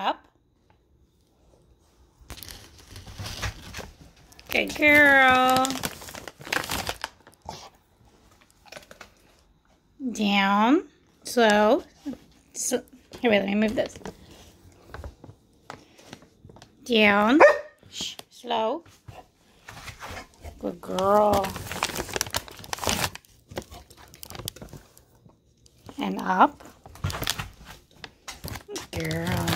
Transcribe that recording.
Up. Good girl. Down. Slow. So, here, wait, let me move this. Down. Shh, slow. Good girl. And up. Good girl.